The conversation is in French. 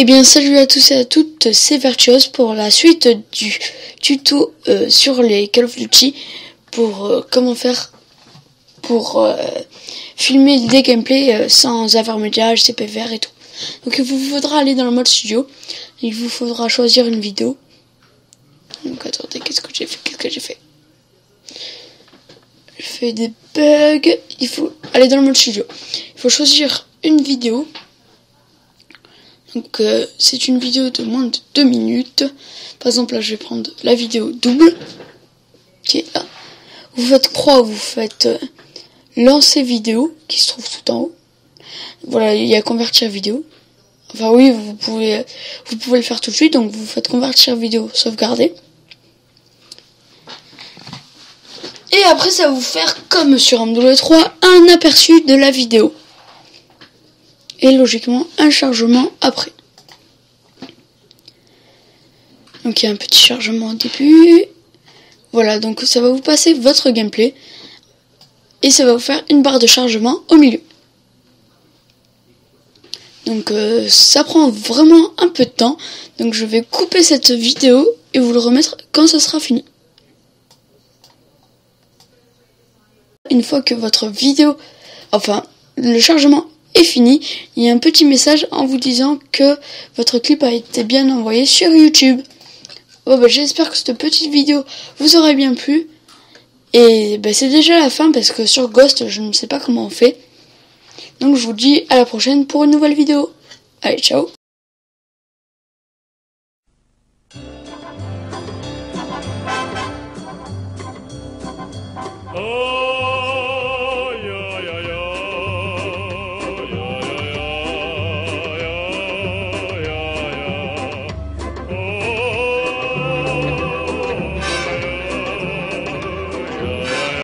Eh bien salut à tous et à toutes, c'est Virtuose pour la suite du tuto euh, sur les Call of Duty pour euh, comment faire pour euh, filmer des gameplays sans intermédiaire, CPVR et tout. Donc il vous faudra aller dans le mode studio, il vous faudra choisir une vidéo. Donc attendez, qu'est-ce que j'ai fait? Qu'est-ce que j'ai fait? Je fais des bugs, il faut aller dans le mode studio. Il faut choisir une vidéo donc euh, c'est une vidéo de moins de 2 minutes. Par exemple là je vais prendre la vidéo double qui est là. Vous faites croix, vous faites euh, lancer vidéo qui se trouve tout en haut. Voilà, il y a convertir vidéo. Enfin oui, vous pouvez vous pouvez le faire tout de suite, donc vous faites convertir vidéo, sauvegarder. Et après ça va vous faire comme sur MW3 un aperçu de la vidéo et logiquement un chargement après. Donc il y a un petit chargement au début. Voilà, donc ça va vous passer votre gameplay et ça va vous faire une barre de chargement au milieu. Donc euh, ça prend vraiment un peu de temps. Donc je vais couper cette vidéo et vous le remettre quand ça sera fini. Une fois que votre vidéo, enfin le chargement fini, il y a un petit message en vous disant que votre clip a été bien envoyé sur YouTube. Bah, J'espère que cette petite vidéo vous aura bien plu. Et bah, c'est déjà la fin parce que sur Ghost, je ne sais pas comment on fait. Donc je vous dis à la prochaine pour une nouvelle vidéo. Allez, ciao oh